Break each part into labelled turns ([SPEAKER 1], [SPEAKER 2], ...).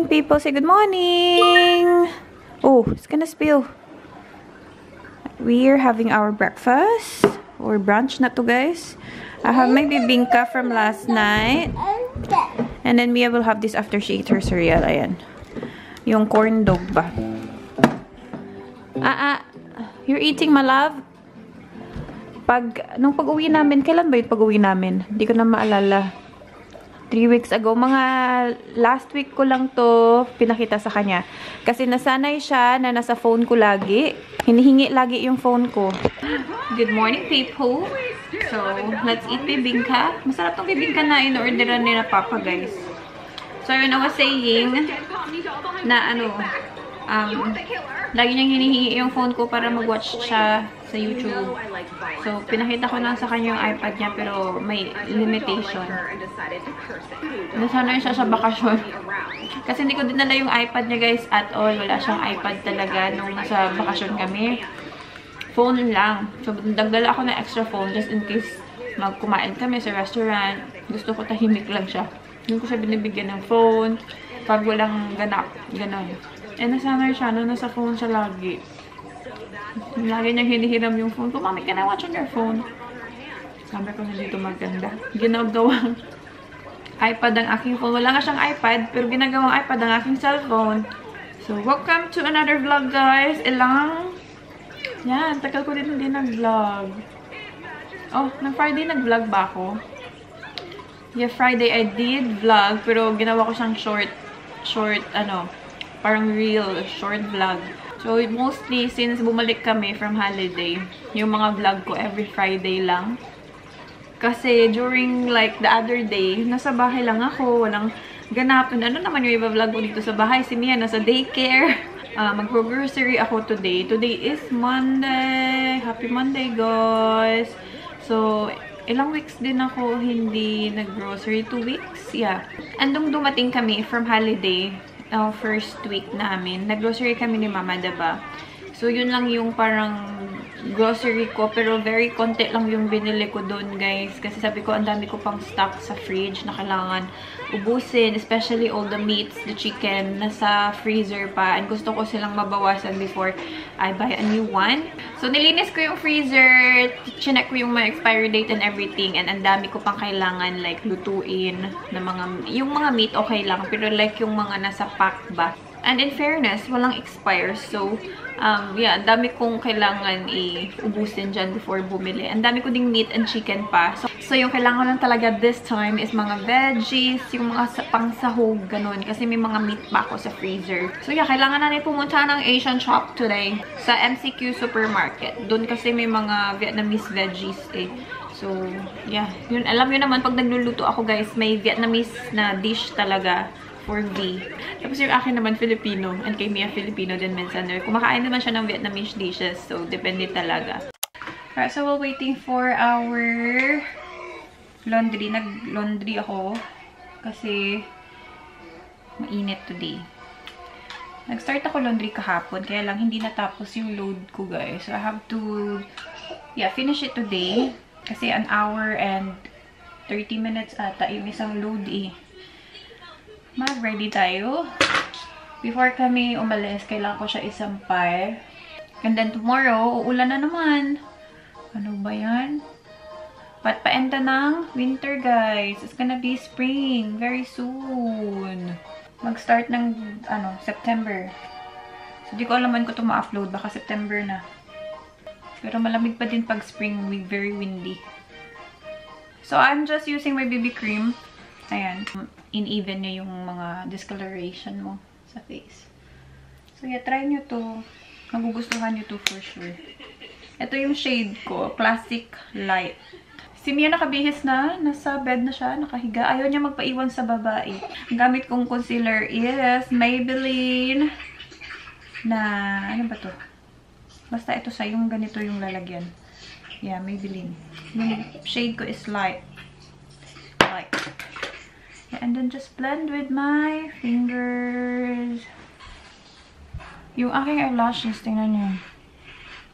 [SPEAKER 1] morning, people. Say good morning. Oh, it's gonna spill. We're having our breakfast or brunch na to, guys. I have my bibingka from last night. And then Mia will have this after she eats her cereal. Ayan. Yung corn dog ba? Ah, ah. You're eating, my love? Pag, nung pag-uwi namin, kailan ba yung pag-uwi namin? Hindi ko na maalala. Three weeks ago. Mga last week ko lang to pinakita sa kanya. Kasi nasanay siya na nasa phone ko lagi. Hinihingi lagi yung phone ko. Good morning, people. So, let's eat bibingka. Masarap tong bibingka na in-orderan ni na Papa, guys. So, yun, I was saying na ano, um, lagi niyang hinihingi yung phone ko para mag-watch siya sa YouTube. So, pinakita ko lang sa kanya yung iPad niya pero may limitation. Nasanay siya sa bakasyon. Kasi hindi ko dinala yung iPad niya guys at all. Wala siyang iPad talaga nung nasa bakasyon kami. Phone lang. So, nagdala ako ng extra phone just in case magkumain kami sa restaurant. Gusto ko tahimik lang siya. Hindi ko siya binibigyan ng phone. Pag walang ganap. Ganon. Eh, nasanay siya. No, nasa phone siya lagi. Lagi niyang hinihiram yung phone ko. Mami, can I watch on your phone? Sabi ko, hindi ito maganda. Ginagawang iPad ang aking phone. Wala nga siyang iPad, pero ginagawang iPad ang aking cellphone. So, welcome to another vlog, guys. Ilang... Yan, tagal ko din hindi nag-vlog. Oh, nang Friday nag-vlog ba ako? Yeah, Friday I did vlog, pero ginawa ko siyang short, short, ano, parang real, short vlog. So, mostly, since bumalik kami from holiday, yung mga vlog ko every Friday lang. Kasi during like the other day, nasa bahay lang ako, walang ganapin. Ano naman yung iba vlog ko dito sa bahay? Si Mia nasa daycare. Uh, Mag-grocery ako today. Today is Monday. Happy Monday, guys. So, ilang weeks din ako hindi nag-grocery. Two weeks? Yeah. Andong dumating kami from holiday, uh, first week namin. Nag-grocery kami ni Mama, diba? So, yun lang yung parang grocery ko. Pero very konti lang yung binili ko doon, guys. Kasi sabi ko, ang dami ko pang stock sa fridge na kailangan ubusin. Especially all the meats, the chicken, nasa freezer pa. And gusto ko silang mabawasan before I buy a new one. So, nilinis ko yung freezer. Chinek ko yung mga expiry date and everything. And ang dami ko pang kailangan like lutuin na mga, yung mga meat okay lang. Pero like yung mga nasa pack ba. And in fairness, walang expire. So, um, yeah, ang dami kong kailangan i-ubusin dyan before bumili. Ang dami ko ding meat and chicken pa. So, so yung kailangan lang talaga this time is mga veggies, yung mga pangsahog, ganun. Kasi may mga meat pa ako sa freezer. So, yeah, kailangan natin pumunta ng Asian shop today sa MCQ Supermarket. Doon kasi may mga Vietnamese veggies eh. So, yeah. Yun, alam nyo naman, pag nagluluto ako guys, may Vietnamese na dish talaga for V. Tapos yung akin naman Filipino. And kay Mia Filipino din minsan. Kumakain naman siya ng Vietnamese dishes. So, depende talaga. Alright, so while waiting for our laundry, nag-laundry ako. Kasi mainit today. Nag-start ako laundry kahapon. Kaya lang hindi natapos yung load ko, guys. So, I have to, yeah, finish it today. Kasi an hour and 30 minutes ata yung isang load eh mag-ready tayo. Before kami umalis, kailangan ko siya isampay. And then tomorrow, uulan na naman. Ano ba yan? But paenda ng winter, guys. It's gonna be spring very soon. Mag-start ng, ano, September. So, di ko alaman ko ito ma-upload. Baka September na. Pero malamig pa din pag spring. Very windy. So, I'm just using my BB cream. Ayan in-even nyo yung mga discoloration mo sa face. So, yeah, try nyo to. Magugustuhan nyo to for sure. Ito yung shade ko, Classic Light. Si Mia nakabihis na. Nasa bed na siya. Nakahiga. Ayaw niya magpaiwan sa babae. Ang gamit kong concealer is Maybelline na, ano ba to? Basta ito sa yung ganito yung lalagyan. Yeah, Maybelline. Yung shade ko is light. Light. And then just blend with my fingers. Yung aking eyelashes, tingnan nyo.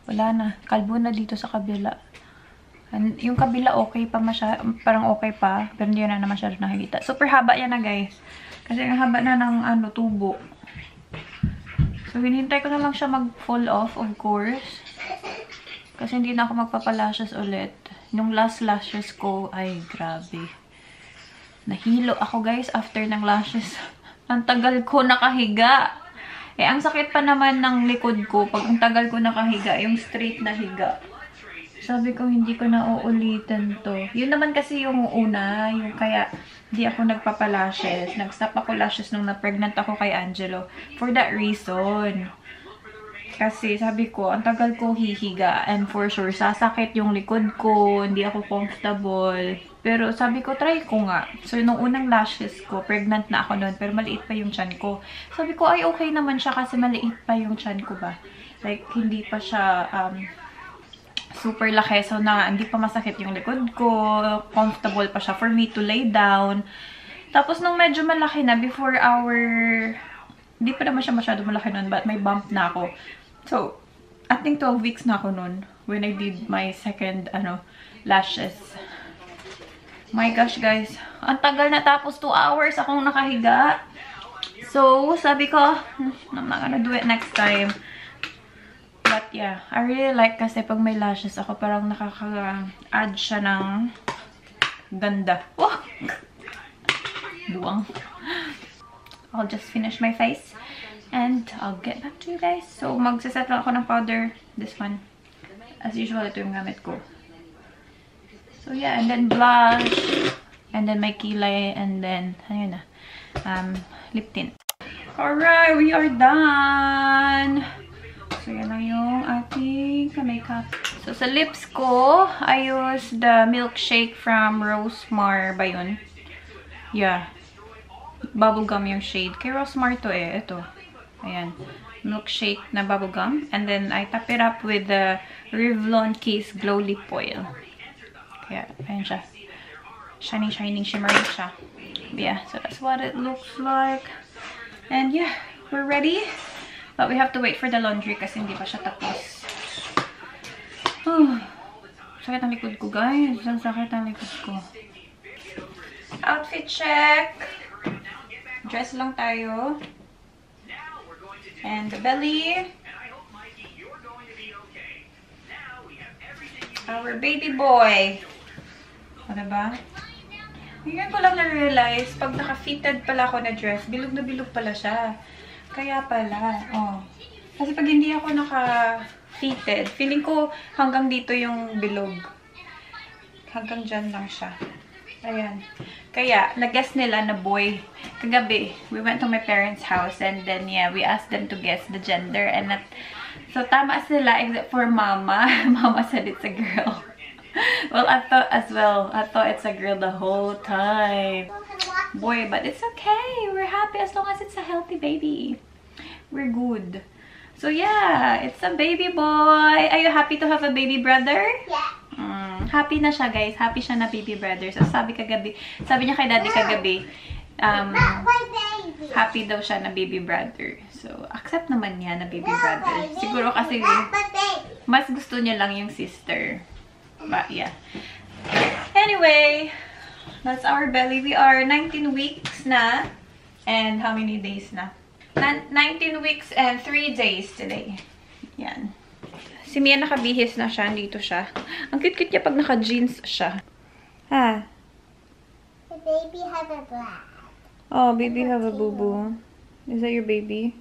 [SPEAKER 1] Wala na. Kalbo na dito sa kabila. And yung kabila okay pa masya, parang okay pa. Pero hindi na naman siya nakikita. Super haba yan na guys. Kasi ang haba na ng ano, tubo. So, hinihintay ko na lang siya mag-fall off, of course. Kasi hindi na ako magpapalashes ulit. Yung last lashes ko, ay grabe. Nahilo ako guys after ng lashes. ang tagal ko nakahiga. Eh, ang sakit pa naman ng likod ko pag ang tagal ko nakahiga, yung straight na higa. Sabi ko, hindi ko na uulitin to. Yun naman kasi yung una, yung kaya hindi ako nagpapalashes. Nag-stop ako lashes nung na-pregnant ako kay Angelo. For that reason. Kasi sabi ko, ang tagal ko hihiga. And for sure, sasakit yung likod ko. Hindi ako comfortable. Pero sabi ko, try ko nga. So, nung unang lashes ko, pregnant na ako noon. Pero maliit pa yung chan ko. Sabi ko, ay okay naman siya kasi maliit pa yung chan ko ba. Like, hindi pa siya... Um, super laki. So, na, hindi pa masakit yung likod ko. Comfortable pa siya for me to lay down. Tapos, nung medyo malaki na, before our... Hindi pa naman siya masyado malaki nun, but may bump na ako. So, I think 12 weeks na ako nun when I did my second, ano, lashes. My gosh, guys. Ang tagal na tapos 2 hours akong nakahiga. So, sabi ko, hmm, I'm not gonna do it next time. But yeah, I really like kasi pag may lashes ako, parang nakaka-add siya ng ganda. Oh! Buwang. I'll just finish my face. And I'll get back to you guys. So, magsaset lang ako ng powder. This one. As usual, ito yung gamit ko. So, yeah. And then blush. And then my kilay. And then, ayun na. Um, lip tint. Alright, we are done! So, yan lang yung ating makeup. So, sa lips ko, I use the milkshake from Rosemar ba yun? Yeah. Bubblegum yung shade. Kay Rosemar to eh. Ito. Ayan. Milkshake na bubblegum. And then, I top it up with the Revlon Kiss Glow Lip Oil. Kaya, ayan siya. Shining, shining, shimmering siya. Yeah, so that's what it looks like. And yeah, we're ready. But we have to wait for the laundry kasi hindi pa siya tapos. Oh, sakit ang likod ko, guys. Ang sakit ang likod ko. Outfit check. Dress lang tayo. And the belly. Our baby boy. O, diba? Ngayon ko lang na-realize, pag naka-fitted pala ako na dress, bilog na bilog pala siya. Kaya pala, oh. Kasi pag hindi ako naka-fitted, feeling ko hanggang dito yung bilog. Hanggang dyan lang siya. Ayan. Kaya, nag-guess nila na boy. Kagabi, we went to my parents' house and then, yeah, we asked them to guess the gender and that, so tama sila except for mama. mama said it's a girl. well, I thought as well, I thought it's a girl the whole time. Boy, but it's okay. We're happy as long as it's a healthy baby. We're good. So yeah, it's a baby boy. Are you happy to have a baby brother?
[SPEAKER 2] Yeah.
[SPEAKER 1] Mm, happy na siya, guys. Happy siya na baby brother. So sabi kagabi, sabi niya kay daddy kagabi, um, happy daw siya na baby brother. So, accept naman niya na baby brother. Siguro kasi mas gusto niya lang yung sister. But yeah. Anyway, that's our belly. We are 19 weeks na. And how many days na? Nan- 19 weeks and 3 days today. Yan. Si Mia nakabihis na siya. Dito siya. Ang cute-cute niya pag naka-jeans siya. Ha?
[SPEAKER 2] The baby has a black.
[SPEAKER 1] Oh, baby have a boo-boo. Is that your baby?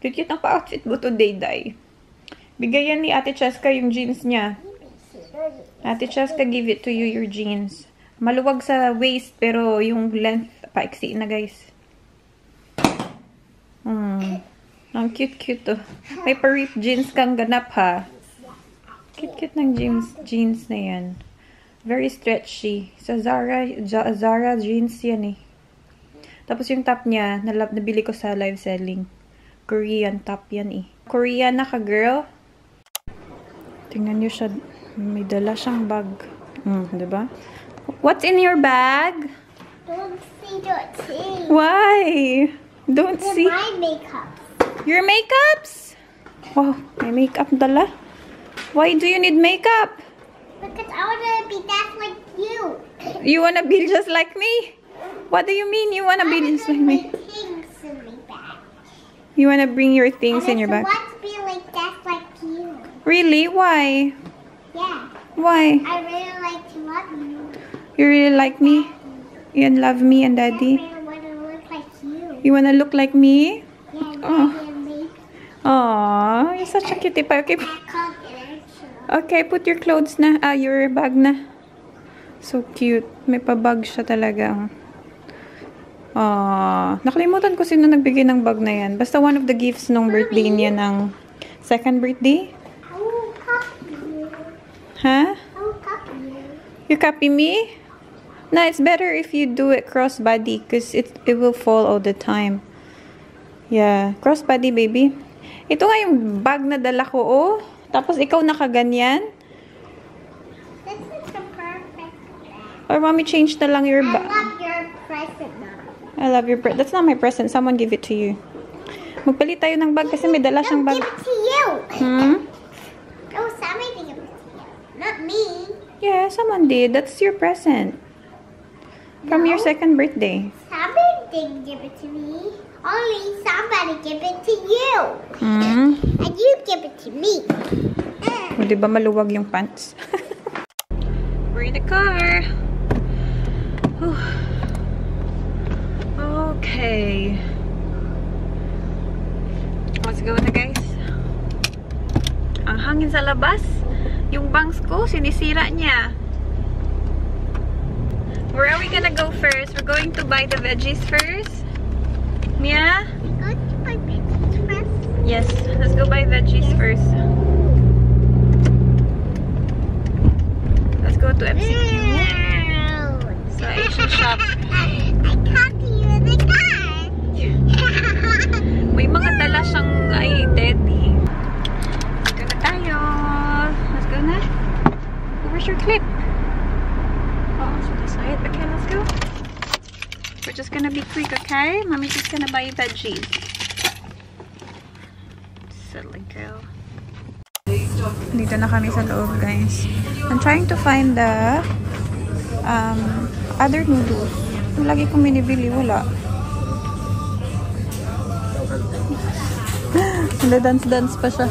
[SPEAKER 1] Cute-cute ang pa-outfit mo today, Day. Bigayan ni Ate Cheska yung jeans niya. Ate Cheska give it to you, your jeans. Maluwag sa waist, pero yung length, paiksi na, guys. Hmm. Ang cute-cute to. May pa-rip jeans kang ganap, ha? Cute-cute ng jeans, jeans na yan. Very stretchy. Sa Zara, Zara jeans yan eh. Tapos yung top niya, nalab, nabili ko sa live selling. Korean top yan eh. Korean na ka, girl. Tingnan niyo siya. May dala siyang bag. Hmm, diba? What's in your bag?
[SPEAKER 2] Don't see, don't see.
[SPEAKER 1] Why? Don't
[SPEAKER 2] They're
[SPEAKER 1] see.
[SPEAKER 2] my makeup.
[SPEAKER 1] Your makeups? Wow, may makeup dala. Why do you need makeup?
[SPEAKER 2] Because I want to be just like you.
[SPEAKER 1] You wanna be just like me? What do you mean you wanna be just like me?
[SPEAKER 2] Things in my bag.
[SPEAKER 1] You wanna bring your things in
[SPEAKER 2] And
[SPEAKER 1] your
[SPEAKER 2] I
[SPEAKER 1] bag?
[SPEAKER 2] want to be like that, like you.
[SPEAKER 1] Really? Why?
[SPEAKER 2] Yeah,
[SPEAKER 1] Why?
[SPEAKER 2] I really like to love you.
[SPEAKER 1] You really like me? You love me and
[SPEAKER 2] I
[SPEAKER 1] daddy?
[SPEAKER 2] really want to look like you.
[SPEAKER 1] You wanna look like me?
[SPEAKER 2] Yeah,
[SPEAKER 1] Oh. Aww, you're such a cutie pie. Okay, okay, put your clothes na. Ah, your bag na. So cute. May pabag siya talaga. Ah, nakalimutan ko sino nagbigay ng bag na yan. Basta one of the gifts nung birthday niya ng second birthday.
[SPEAKER 2] I will copy you.
[SPEAKER 1] Ha?
[SPEAKER 2] I will copy you.
[SPEAKER 1] You copy me? No, it's better if you do it crossbody because it, it will fall all the time. Yeah, crossbody baby. Ito nga yung bag na dala ko, oh. Tapos ikaw nakaganyan.
[SPEAKER 2] This is the perfect bag.
[SPEAKER 1] Or mommy change na lang your
[SPEAKER 2] I
[SPEAKER 1] bag.
[SPEAKER 2] love your present now.
[SPEAKER 1] I love your pre- That's not my present. Someone give it to you. Magpalit tayo ng bag kasi may dala siyang bag.
[SPEAKER 2] give it to you.
[SPEAKER 1] Hmm?
[SPEAKER 2] No, somebody give it to you. Not me.
[SPEAKER 1] Did. That's your present. From your
[SPEAKER 2] No.
[SPEAKER 1] second birthday.
[SPEAKER 2] Somebody didn't give it to me. Only somebody give it to you.
[SPEAKER 1] Hmm?
[SPEAKER 2] And you give it to me.
[SPEAKER 1] O, di ba maluwag yung pants? We're in the car. Whew. Okay. Let's go na guys. Ang hangin sa labas. Yung bangs ko, sinisira niya. Where are we gonna go first? We're going to buy the veggies first. Mia?
[SPEAKER 2] Go to my business first.
[SPEAKER 1] Yes, let's go buy veggies first. Let's go to MCQ. So, I Asian shop.
[SPEAKER 2] I copy you in the car.
[SPEAKER 1] May mga dala siyang ay teddy. Dito na tayo. Let's go na. Where's your clip? Just gonna be quick, okay? Mommy's just gonna buy veggies. Silly girl. Dito na kami sa loob, guys. I'm trying to find the um, other noodles. Yung lagi kong minibili, wala. Nagda-dance-dance pa siya.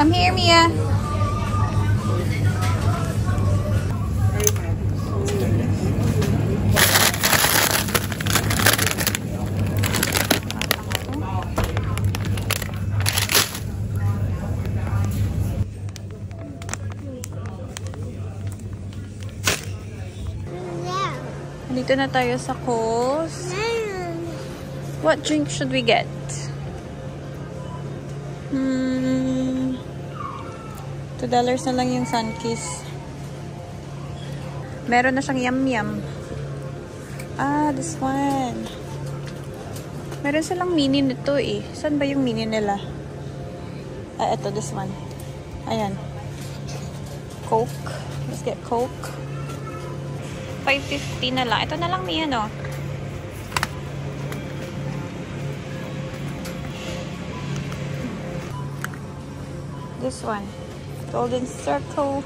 [SPEAKER 1] Come here, Mia. Dito na tayo sa Kohl's. What drink should we get? Hmm. $2 na lang yung Sunkiss. Meron na siyang yum-yum. Ah, this one. Meron silang mini nito eh. Saan ba yung mini nila? Ah, ito, this one. Ayan. Coke. Let's get Coke. 550 na lang. Ito na lang niya, no? This one. Golden Circle.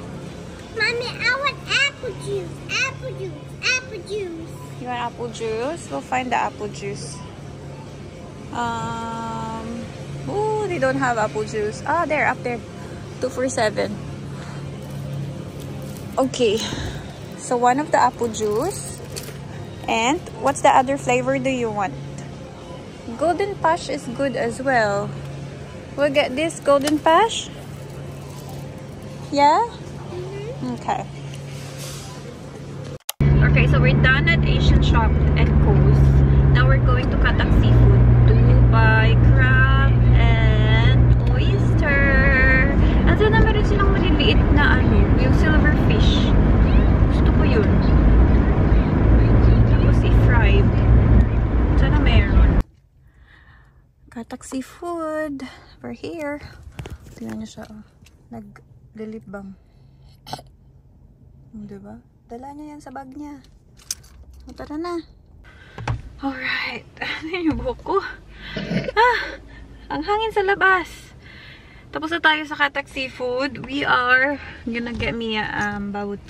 [SPEAKER 2] Mommy, I want apple juice. Apple juice. Apple juice.
[SPEAKER 1] You want apple juice? We'll find the apple juice. Um, ooh, they don't have apple juice. Ah, there, up there. Two for seven. Okay. So one of the apple juice. And what's the other flavor do you want? Golden Pash is good as well. We'll get this Golden Pash. Yeah? Mm-hmm. Okay. Okay, so we're done Seafood. We're here. Tingnan niyo siya, oh. Nag-lilibang. Hmm, diba? Dala niya yan sa bag niya. O, tara na. Alright. Ano yung buhok ko? Ah! Ang hangin sa labas. Tapos na tayo sa Katak Seafood. We are gonna get me a um, bubble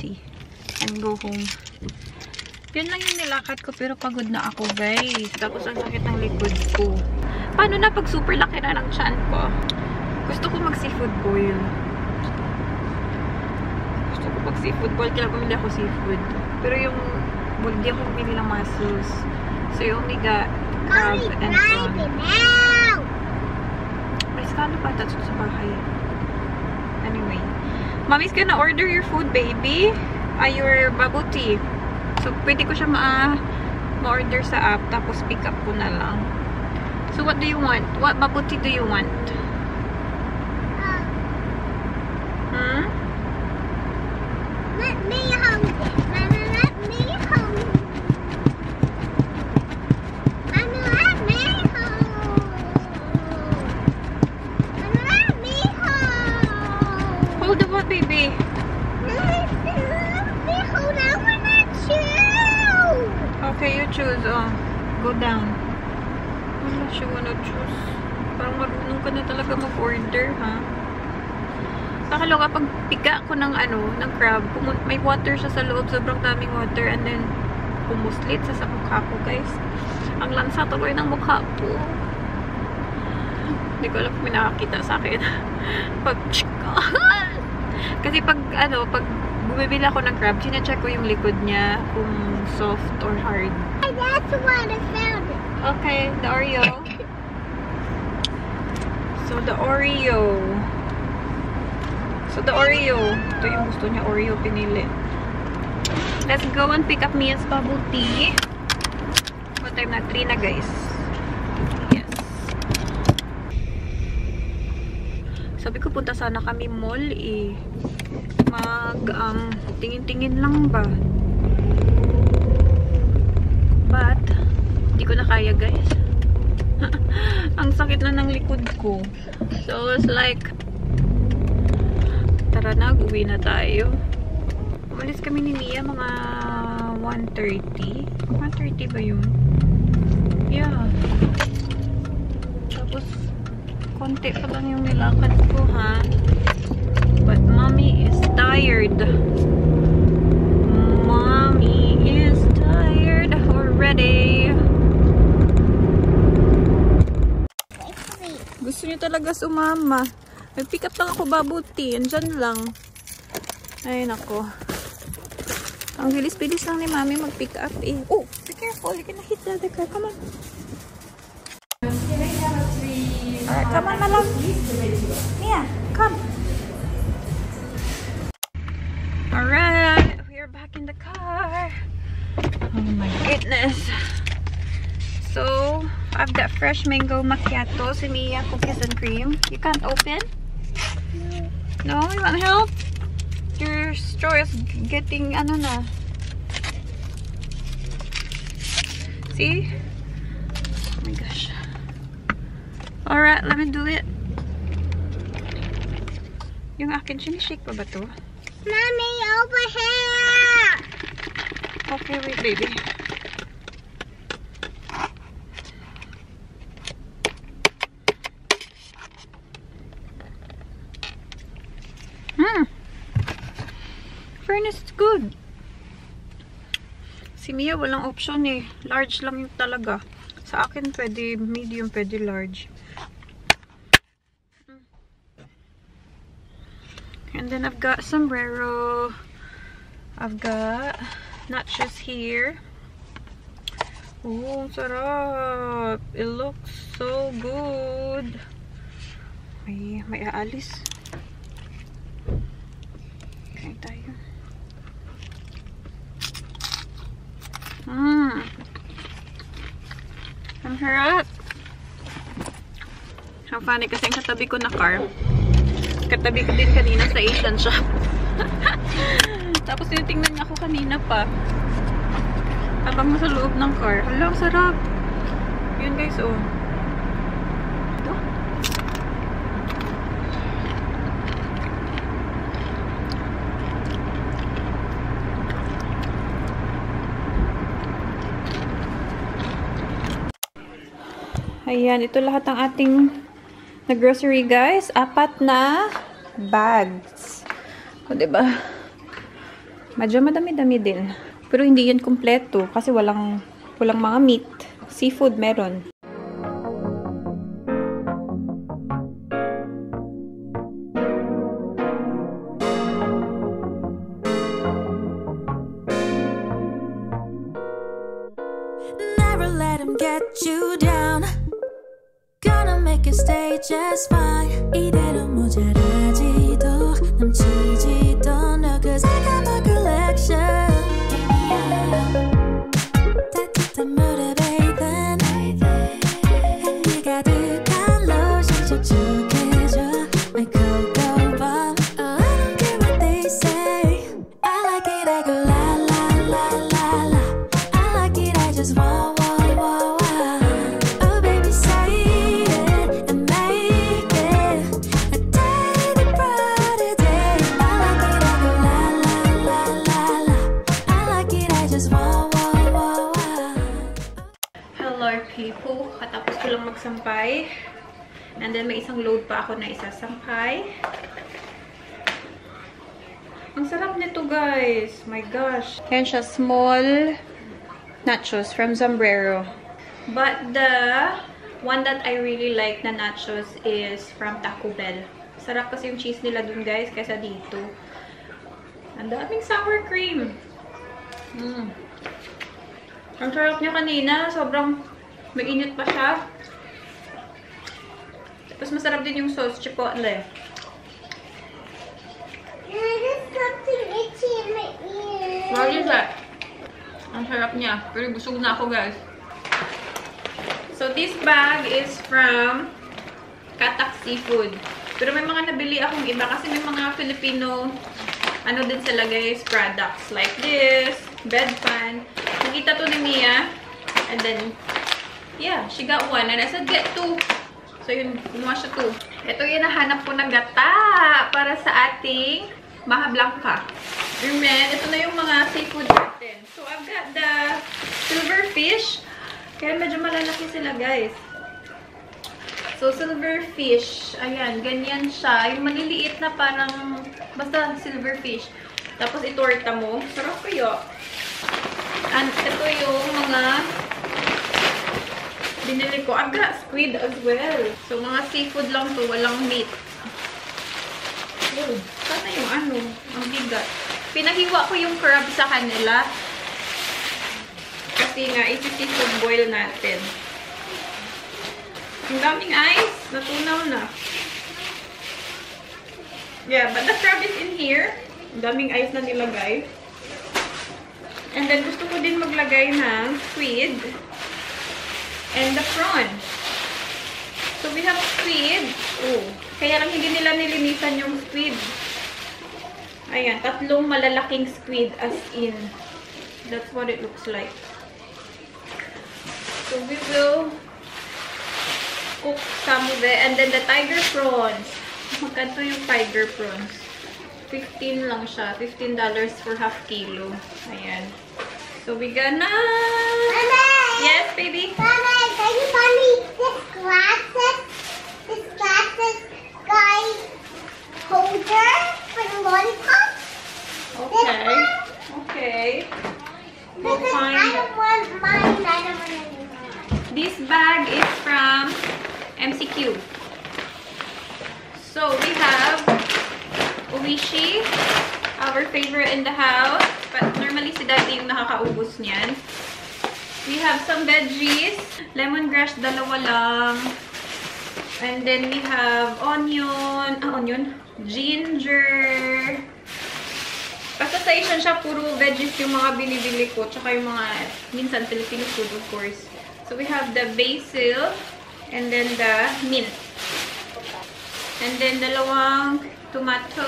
[SPEAKER 1] and go home. Yun lang yung nilakad ko pero pagod na ako guys. Tapos ang sakit ng likod ko. Paano na pag super laki na ng chan ko? Gusto ko mag seafood boil. Gusto ko mag seafood boil. Kailangan bumili ako seafood. Pero yung hindi ako bumili ng mussels. So only got crab and prawn. May skalo pa tatso sa bahay. Anyway. Mommy's gonna order your food, baby. Ah, your bubble tea. So, pwede ko siya ma- ma-order sa app, tapos pick up ko na lang. So, what do you want? What tea do you want?
[SPEAKER 2] Uh,
[SPEAKER 1] Hmm?
[SPEAKER 2] let me hold it. Mama, let me hold it. Mama, let me hold. Mama, let me hold.
[SPEAKER 1] Hold the what, baby?
[SPEAKER 2] Let me hold. I wanna choose.
[SPEAKER 1] Okay, you choose. Oh, go down. Wala siya wanna choose. Parang marunong ka na talaga mag-order, ha? Nakaloka, pag pika ko ng ano, ng crab, pumu- may water siya sa loob, sobrang daming water, and then pumuslit sa sa mukha ko, guys. Ang lansa tuloy ng mukha ko. Hindi ko alam kung may nakakita sa akin. pag, kasi pag, ano, pag bumibili ako ng crab, sinecheck ko yung likod niya, kung soft or hard.
[SPEAKER 2] That's what I found it.
[SPEAKER 1] Okay, the Oreo. So, the Oreo. So, the Oreo. Ito yung gusto niya, Oreo pinili. Let's go and pick up Mia's bubble tea. What time na? 3 na, guys. Yes. Sabi ko, punta sana kami mall, eh. Mag, um, tingin-tingin lang ba? But, hindi ko na kaya, guys. Ang sakit na ng likod ko. So, it's like, tara na, uwi na tayo. Umalis kami ni Mia mga 1.30. 1.30 ba yun? Yeah. Tapos, konti pa lang yung nilakad ko, ha? But, mommy is tired. Mommy is tired already. Gusto niyo talaga sumama. Mag-pick up lang ako babuti. Andyan lang. Ay, nako. Ang bilis-bilis lang ni mami mag-pick up eh. Oh, be careful. You're gonna hit the other car. Come on. Alright, come on, love. Mia, come. Alright, we are back in the car. Oh my goodness. So, I've got fresh mango macchiato, si Mia cookies and cream. You can't open? No, you want help? Your straw is getting, ano na. See? Oh my gosh. Alright, let me do it. Yung akin, sinishake pa ba to?
[SPEAKER 2] Mommy, over here.
[SPEAKER 1] Okay, wait, baby. Hmm. Fairness, it's good. Si Mia, walang option eh. Large lang yung talaga. Sa akin, pwede medium, pwede large. And then I've got sombrero. I've got nachos here. Oh, sarap. It looks so good. May, may aalis. Harap. Ang funny kasi katabi ko na car. Katabi ko din kanina sa Asian shop. Tapos tinitingnan niya ako kanina pa. Habang nasa loob ng car. Hala, sarap. Yun guys, oh. Ayan, ito lahat ng ating na grocery guys. Apat na bags. O, diba? Medyo madami-dami din. Pero hindi yan kumpleto kasi walang, walang mga meat. Seafood meron.
[SPEAKER 3] Stay just fine. 이대로 모자라지도 넘치지도 않
[SPEAKER 1] people, katapos ko lang magsampay. And then may isang load pa ako na isasampay. Ang sarap nito guys. My gosh. Yan siya, small nachos from Sombrero. But the one that I really like na nachos is from Taco Bell. Sarap kasi yung cheese nila dun guys kaysa dito. Ang daming sour cream. Mm. Ang sarap niya kanina. Sobrang mainit pa siya. Tapos masarap din yung sauce chipotle.
[SPEAKER 2] There's something itchy in my ear.
[SPEAKER 1] What is that? Ang sarap niya. Pero busog na ako guys. So this bag is from Katak Seafood. Pero may mga nabili akong iba kasi may mga Filipino ano din sila guys, products like this, bed fan. Nakita to ni Mia. And then, yeah, she got one. And I said, get two. So yun, kumuha siya two. Ito yung nahanap ko na gata para sa ating Maha Blanca. And then, ito na yung mga seafood natin. So I've got the silverfish. Kaya medyo malalaki sila guys. So, silverfish. Ayan, ganyan siya. Yung maliliit na parang, basta silverfish. Tapos, itorta mo. Sarap kayo. And ito yung mga binili ko. I've got squid as well. So, mga seafood lang to. Walang meat. Oh, sana yung ano? Ang bigat. Pinahiwa ko yung crab sa kanila. Kasi nga, isi-seafood boil natin. Ang daming ice. Natunaw na. Yeah, but the crab is in here. Ang daming ice na nilagay. And then, gusto ko din maglagay ng squid. And the prawn. So, we have squid. Oh. Kaya lang hindi nila nilinisan yung squid. Ayan, tatlong malalaking squid as in. That's what it looks like. So, we will cook some of it. And then the tiger prawns. Magkanto yung tiger prawns? 15 lang siya. $15 for half kilo. Ayan. So, we gonna...
[SPEAKER 2] Mama!
[SPEAKER 1] Yes, baby?
[SPEAKER 2] Mama, can you buy me this glasses? This glasses guy holder for the lollipop?
[SPEAKER 1] Okay. Okay. We'll
[SPEAKER 2] Because
[SPEAKER 1] find
[SPEAKER 2] I don't want mine. I don't want anymore.
[SPEAKER 1] This bag is from MCQ. So we have Oishi, our favorite in the house. But normally si Daddy yung nakakaubos niyan. We have some veggies. Lemongrass, dalawa lang. And then we have onion. Ah, onion. Ginger. Basta sa Asian siya, puro veggies yung mga binibili ko. Tsaka yung mga, minsan, Filipino food, of course. So, we have the basil. And then the mint. And then, dalawang tomato.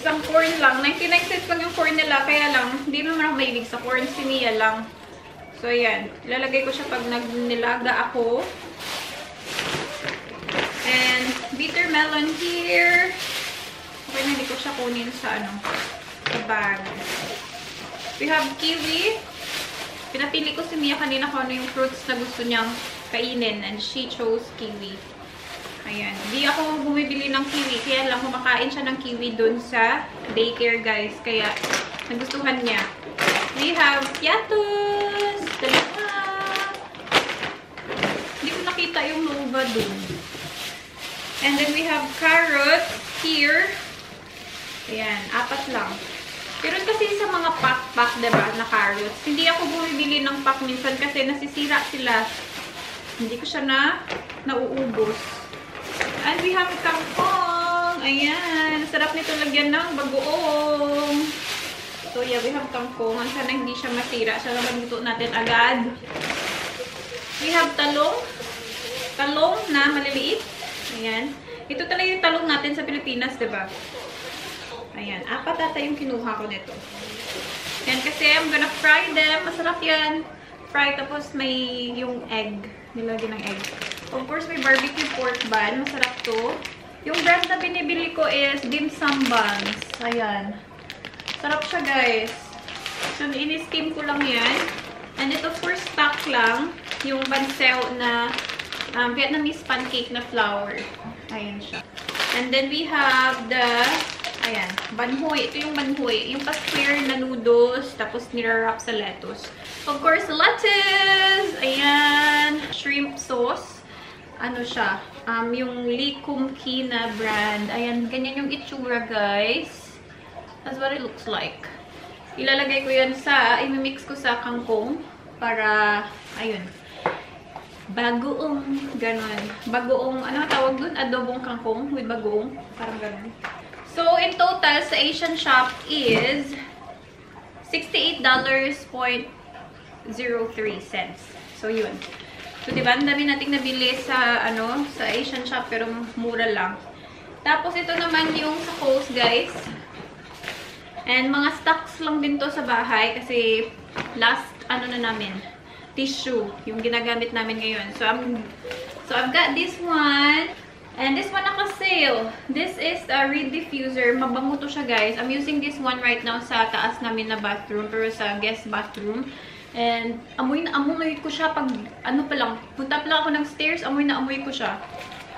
[SPEAKER 1] Isang corn lang. 99 cents lang yung corn nila. Kaya lang, hindi naman ako mahilig sa corn. Si Mia lang. So, ayan. Ilalagay ko siya pag nagnilaga ako. And, bitter melon here. Okay na, hindi ko siya kunin sa, ano, sa bag. We have kiwi. Pinapili ko si Mia kanina kung ano yung fruits na gusto niyang kainin. And she chose kiwi. Ayan. Hindi ako bumibili ng kiwi. Kaya lang kumakain siya ng kiwi dun sa daycare, guys. Kaya nagustuhan niya. We have yatos! Dalawa! Hindi ko nakita yung luba dun. And then we have carrots here. Ayan, apat lang. Pero kasi sa mga pack-pack, diba, na carrots, hindi ako bumibili ng pack minsan kasi nasisira sila. Hindi ko siya na nauubos. And we have kangkong. Ayan, sarap nito lagyan ng bagoong. So yeah, we have kangkong. Sana hindi siya masira. Sana magluto natin agad. We have talong. Talong na maliliit. Ayan. Ito talaga yung talong natin sa Pilipinas, diba? Ayan. Apat ata yung kinuha ko nito. Yan kasi I'm gonna fry them. Masarap yan. Fry tapos may yung egg. Nilagyan ng egg. Of course, may barbecue pork bun. Masarap to. Yung brand na binibili ko is dim sum buns. Ayan. Sarap siya, guys. So, ini-steam ko lang yan. And ito for stock lang. Yung banseo na um, Vietnamese pancake na flour. Ayan siya. And then we have the, ayan, banhoy. Ito yung banhoy. Yung pa-square na noodles, tapos nirarap sa lettuce. Of course, lettuce! Ayan. Shrimp sauce. Ano siya? Um, yung Lee Kum Ki na brand. Ayan, ganyan yung itsura, guys. That's what it looks like. Ilalagay ko yan sa, imimix ko sa kangkong para, ayun, bagoong, ganon. Bagoong, ano tawag dun? Adobong kangkong with bagoong. Parang ganon. So, in total, sa Asian shop is $68.03. So, yun. So, diba? Ang dami nating nabili sa, ano, sa Asian shop, pero mura lang. Tapos, ito naman yung sa Kohl's, guys. And mga stocks lang din to sa bahay kasi last, ano na namin, tissue, yung ginagamit namin ngayon. So, I'm, so I've got this one. And this one naka-sale. This is a reed diffuser. Mabango to siya, guys. I'm using this one right now sa taas namin na bathroom, pero sa guest bathroom. And amoy na amoy ko siya pag, ano pa lang, punta pa lang ako ng stairs, amoy na amoy ko siya.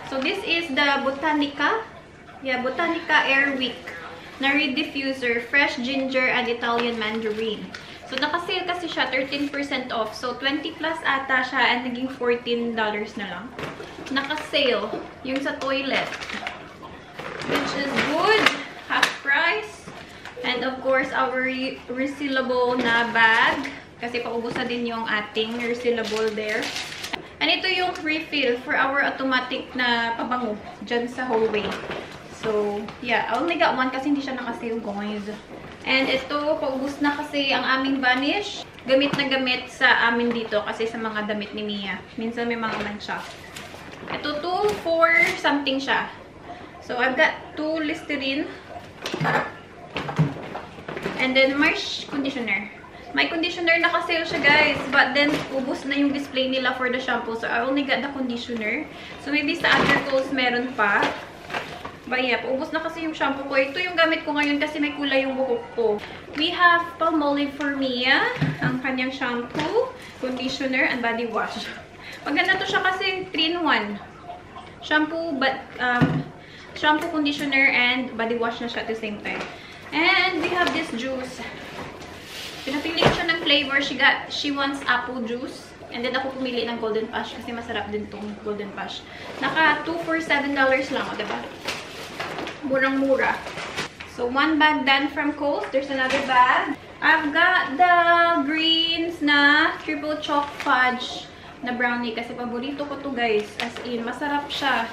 [SPEAKER 1] So, this is the Botanica. Yeah, Botanica Airwick na reed diffuser, fresh ginger and Italian mandarin. So, naka-sale kasi siya, 13% off. So, 20 plus ata siya and naging $14 na lang. Naka-sale yung sa toilet. Which is good. Half price. And of course, our re resealable na bag. Kasi paubos din yung ating resealable there. And ito yung refill for our automatic na pabango dyan sa hallway. So, yeah. I only got one kasi hindi siya naka-sale, guys. And ito, paubos na kasi ang aming vanish. Gamit na gamit sa amin dito kasi sa mga damit ni Mia. Minsan may mga mancha. Ito, 2 for something siya. So, I've got two Listerine. And then, my conditioner. My conditioner, naka-sale siya, guys. But then, ubos na yung display nila for the shampoo. So, I only got the conditioner. So, maybe sa other clothes meron pa. But yeah, ubos na kasi yung shampoo ko. Ito yung gamit ko ngayon kasi may kulay yung buhok ko. We have Palmolive for Mia. Ang kanyang shampoo, conditioner, and body wash. Maganda to siya kasi 3-in-1. Shampoo, but, um, shampoo, conditioner, and body wash na siya at the same time. And we have this juice. Pinapili ko siya ng flavor. She got, she wants apple juice. And then ako pumili ng Golden Push kasi masarap din tong Golden Push. Naka 2 for $7 lang, o diba? Murang-mura. So, one bag done from Kohl's. There's another bag. I've got the greens na triple choc fudge na brownie kasi paborito ko to guys. As in, masarap siya.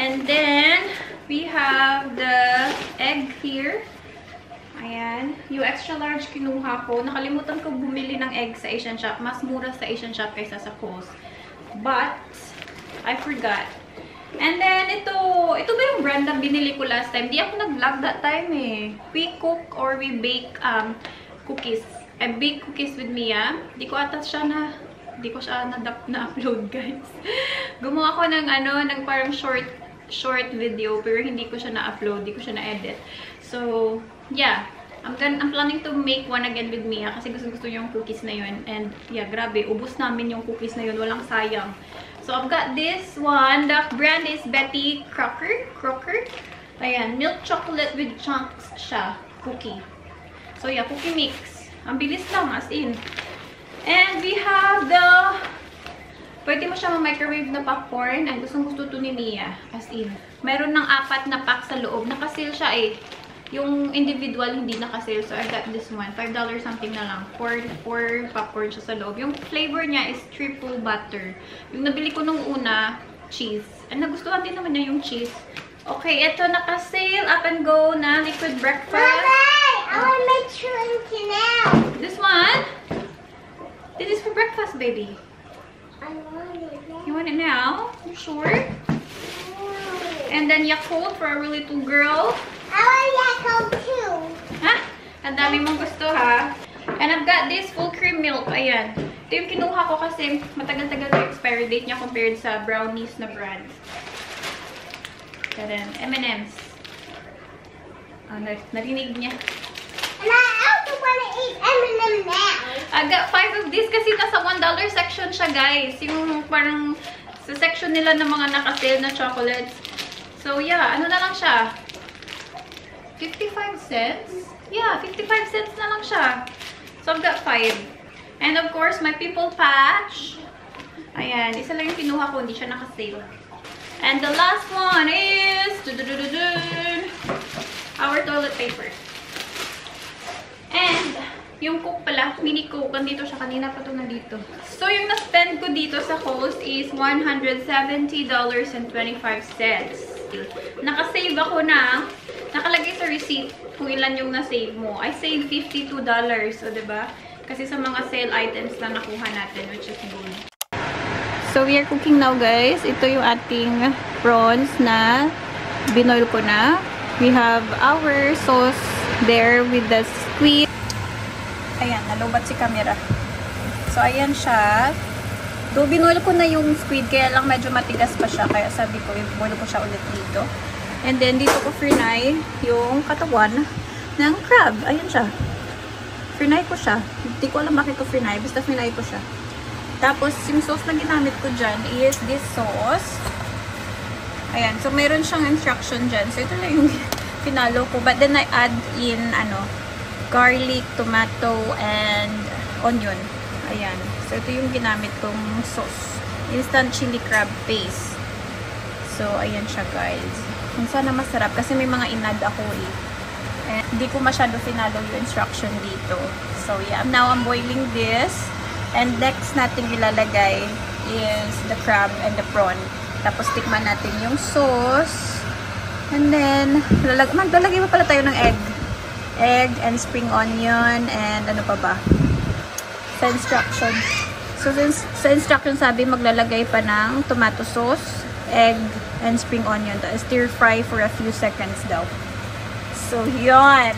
[SPEAKER 1] And then, we have the egg here. Ayan. Yung extra large kinuha ko. Nakalimutan ko bumili ng egg sa Asian shop. Mas mura sa Asian shop kaysa sa Kohl's. But, I forgot. And then, ito. Ito ba yung brand na binili ko last time? Di ako nag-vlog that time eh. We cook or we bake um, cookies. I bake cookies with Mia. Di ko ata siya na di ko siya na-upload, guys. Gumawa ko ng ano, ng parang short short video, pero hindi ko siya na-upload, di ko siya na-edit. So, yeah. I'm, gonna, I'm planning to make one again with Mia kasi gusto-gusto yung cookies na yun. And, yeah, grabe. Ubus namin yung cookies na yun. Walang sayang. So, I've got this one. The brand is Betty Crocker. Crocker. Ayan, milk chocolate with chunks siya. Cookie. So, yeah, cookie mix. Ang bilis lang, as in. And we have the... Pwede mo siya ma-microwave na popcorn. Ay, gustong gusto to ni Mia. As in. Meron ng apat na pack sa loob. Nakasil siya eh. Yung individual hindi naka-sale. So, I got this one. $5 something na lang. 4, 4 popcorn siya sa loob. Yung flavor niya is triple butter. Yung nabili ko nung una, cheese. And nagustuhan din naman niya yung cheese. Okay, ito naka-sale. Up and go na liquid breakfast.
[SPEAKER 2] Mommy, I want make shrimp now.
[SPEAKER 1] This one? This is for breakfast, baby.
[SPEAKER 2] I want it now.
[SPEAKER 1] You want it now? You sure? And then Yakult for our little girl.
[SPEAKER 2] I want Yakult too.
[SPEAKER 1] Ha? Ang dami mong gusto, ha? And I've got this full cream milk. Ayan. Ito yung kinuha ko kasi matagal-tagal yung expiry date niya compared sa brownies na brand. Tadaan. M&M's. Ah, na- narinig niya.
[SPEAKER 2] And I also want to eat M&M now.
[SPEAKER 1] I got five of these kasi nasa $1 section siya, guys. Yung parang sa section nila ng mga naka-sale na chocolates. So, yeah. Ano na lang siya? 55 cents? Yeah, 55 cents na lang siya. So, I've got five. And of course, my People Patch. Ayan. Isa lang yung kinuha ko. Hindi siya naka-sale. And the last one is... dun-dun-dun-dun-dun, Our toilet paper. And, yung Coke pala, mini Coke, nandito siya. Kanina pa ito nandito. So, yung na-spend ko dito sa Coles is $170.25. Nakasave ako na, nakalagay sa receipt kung ilan yung na-save mo. I saved $52. So, diba? Kasi sa mga sale items na nakuha natin, which is good. So, we are cooking now, guys. Ito yung ating prawns na binoil ko na. We have our sauce there with the squid. Ayan, nalubat si camera. So, ayan siya. Do, binoil ko na yung squid, kaya lang medyo matigas pa siya. Kaya sabi ko, i-boil ko siya ulit dito. And then, dito ko frinay yung katawan ng crab. Ayan siya. Frinay ko siya. Hindi ko alam bakit ko frinay. Basta frinay ko siya. Tapos, yung sauce na ginamit ko dyan is this sauce. Ayan. So, meron siyang instruction dyan. So, ito na yung pinalo ko. But then, I add in, ano, garlic, tomato, and onion. Ayan. So, ito yung ginamit kong sauce. Instant chili crab paste. So, ayan siya, guys. Kung sana masarap. Kasi may mga inad ako eh. And, hindi ko masyado finalo yung instruction dito. So, yeah. Now, I'm boiling this. And next natin ilalagay is the crab and the prawn. Tapos tikman natin yung sauce. And then, lalag maglalagay pa pala tayo ng egg. Egg and spring onion and ano pa ba? Sa instructions. So, sa, instructions sabi maglalagay pa ng tomato sauce, egg, and spring onion. Tapos stir fry for a few seconds daw. So, yun.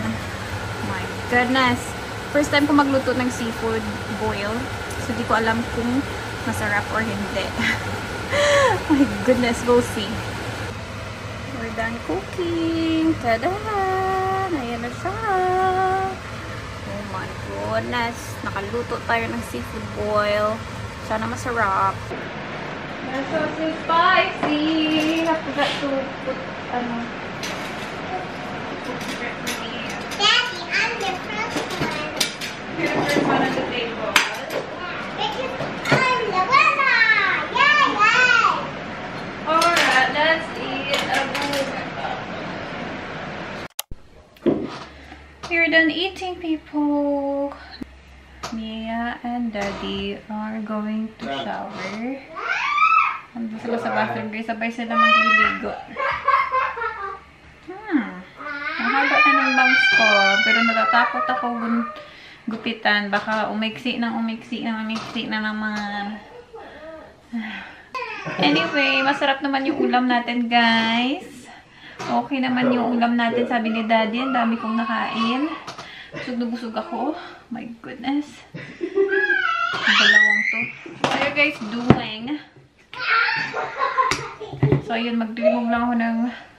[SPEAKER 1] My goodness. First time ko magluto ng seafood boil. So, di ko alam kung masarap or hindi. My goodness, we'll see. We're done cooking. Tada! Ayan na siya. Oh my goodness. Nakaluto tayo ng seafood boil. Sana masarap. That's so spicy. I forgot to put, ano,
[SPEAKER 2] Daddy, I'm the first one.
[SPEAKER 1] Um, Here's the first one on the table.
[SPEAKER 2] Because I'm the winner. Yay, yay.
[SPEAKER 1] Alright, let's eat a We're done eating, people. Mia and Daddy are going to shower. Nandun sila sa bathroom guys. Sabay sila magliligo. Hmm. Ang haba na ng bangs ko. Pero natatakot ako gupitan. Baka umiksi ng umiksi ng umiksi na mga... Anyway, masarap naman yung ulam natin, guys. Okay naman yung ulam natin, sabi ni Daddy. Ang dami kong nakain. Busog na busog ako. My goodness. Ang dalawang to. What are you guys doing? So, ayun, magdrimog lang ako ng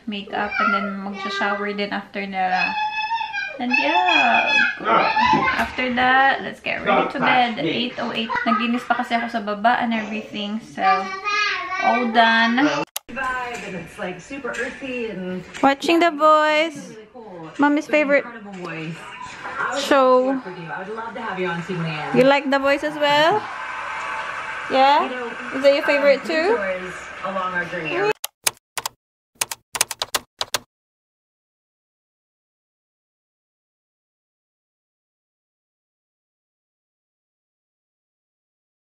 [SPEAKER 1] makeup and then magsha-shower din after na And yeah, after that, let's get ready to bed. 8.08. Naglinis pa kasi ako sa baba and everything. So, all done.
[SPEAKER 4] It's like super earthy and
[SPEAKER 1] Watching the boys. Mommy's favorite show.
[SPEAKER 4] You
[SPEAKER 1] like the boys as well? Yeah?
[SPEAKER 4] You know,
[SPEAKER 1] is that your favorite
[SPEAKER 4] um,
[SPEAKER 1] too?
[SPEAKER 4] along our journey. Oh,